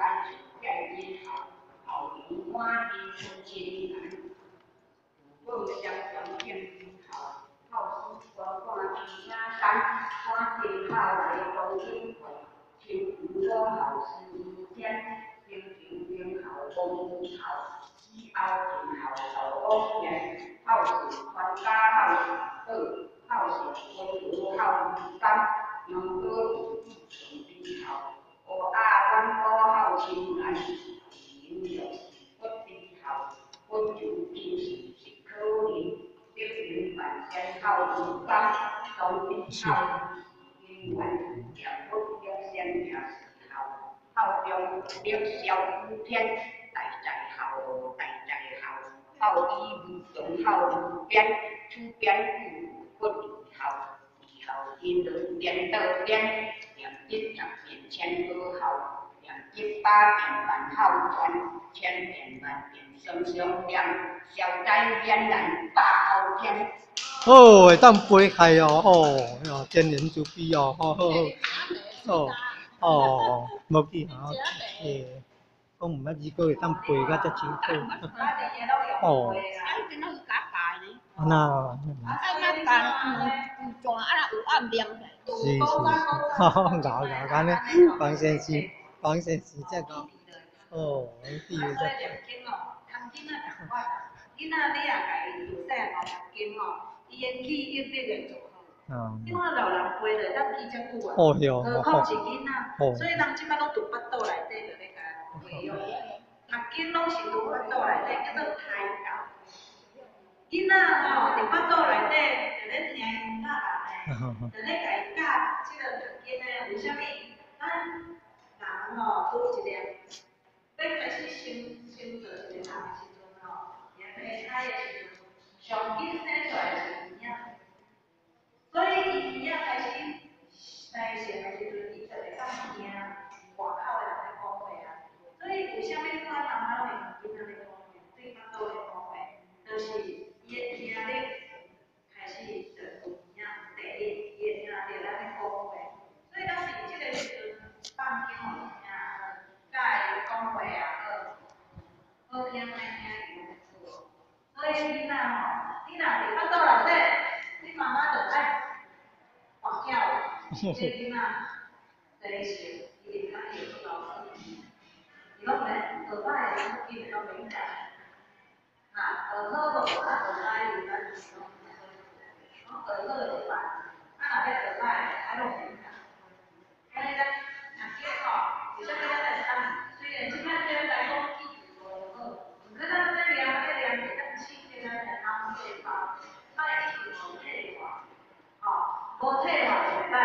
干净变美好，好运满地出金兰，福报相传变美好，好事多半地下山，山顶好来东京会，请福好事一天，平平平好风好，以后定好寿五年，好事传家好事好，好不就平时是。可怜，必平万千好遇感，总比好因缘念不用先命是。好，好中必消雨天，代代好，代代好，好衣无中好无边，出边不不好，以后因人颠倒颠。一十遍千多好，chính ba tiền bản hậu thuận trên biển và à. À, chú bì à. ồ, ồ, ồ, ồ, một không mất gì cơ, tâm bùi ra cho chính cơ, ồ, nào, gì, gì, gạo, gạo, gạo, gạo, gạo, gạo, gạo, gạo, gạo, gạo, gạo, gạo, gạo, gạo, gạo, gạo, gạo, gạo, 黄先生这个，哦，第二个。囡仔你也家己做啥哦？经哦，伊的记忆力会做好。因为老人飞了，咱记遮久啊。哦哟，何况是囡仔，所以人即摆拢伫巴肚内底就咧甲飞哦。读经拢是伫巴肚内底，叫做胎教。囡仔吼，伫巴肚内底就咧听音乐啦，就咧家教即个读经诶，为虾米？咱人吼拄一个，要开始生生做一个人的时阵吼，也胚胎诶时阵，上紧生出来是婴仔，所以伊婴仔开始来生诶时阵，伊就会当听外口的人咧讲话啊。所以为虾米看人仔会讲囡仔咧以囡仔吼，你若伫巴肚内底，你妈妈就爱跋筊，即个囡仔第一时，伊会较会做老师，伊拢袂学歹诶，吼，无退化就袂歹。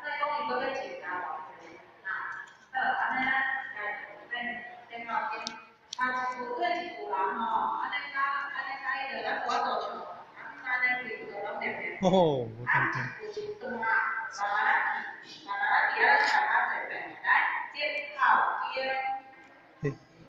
所以讲伊搁要增加偌济，啊，好，安尼咱来准备念到经。啊，一句对一句人吼，安尼讲，安尼讲伊着咱我做像，安尼规句拢念念。哦，我看看。啊，有一段啊，慢慢来。